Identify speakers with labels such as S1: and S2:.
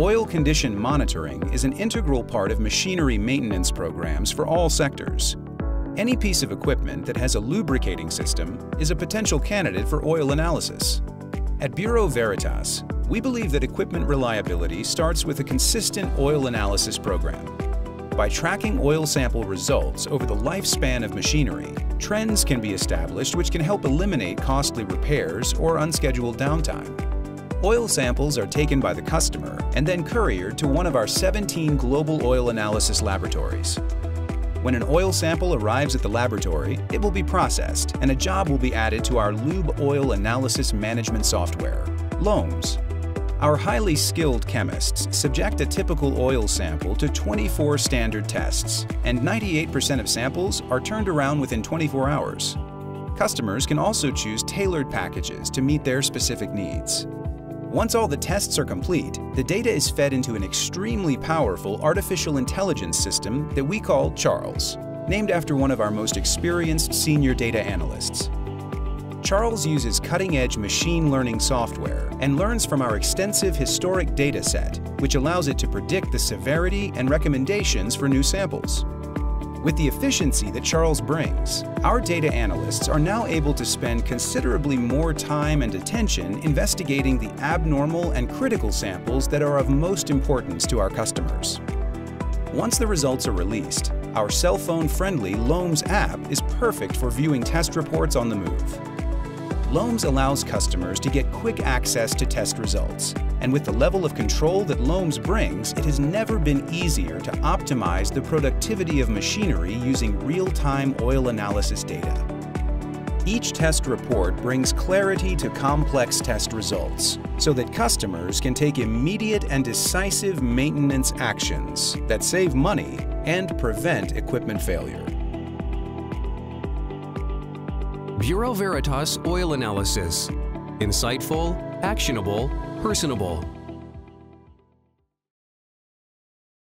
S1: Oil condition monitoring is an integral part of machinery maintenance programs for all sectors. Any piece of equipment that has a lubricating system is a potential candidate for oil analysis. At Bureau Veritas, we believe that equipment reliability starts with a consistent oil analysis program. By tracking oil sample results over the lifespan of machinery, trends can be established which can help eliminate costly repairs or unscheduled downtime. Oil samples are taken by the customer and then couriered to one of our 17 global oil analysis laboratories. When an oil sample arrives at the laboratory, it will be processed and a job will be added to our Lube Oil Analysis Management software, LOAMS. Our highly skilled chemists subject a typical oil sample to 24 standard tests, and 98% of samples are turned around within 24 hours. Customers can also choose tailored packages to meet their specific needs. Once all the tests are complete, the data is fed into an extremely powerful artificial intelligence system that we call Charles, named after one of our most experienced senior data analysts. Charles uses cutting-edge machine learning software and learns from our extensive historic data set, which allows it to predict the severity and recommendations for new samples. With the efficiency that Charles brings, our data analysts are now able to spend considerably more time and attention investigating the abnormal and critical samples that are of most importance to our customers. Once the results are released, our cell phone-friendly LOAMS app is perfect for viewing test reports on the move. LOAMS allows customers to get quick access to test results. And with the level of control that LOAMS brings, it has never been easier to optimize the productivity of machinery using real-time oil analysis data. Each test report brings clarity to complex test results so that customers can take immediate and decisive maintenance actions that save money and prevent equipment failure.
S2: Bureau Veritas Oil Analysis. Insightful, actionable, personable.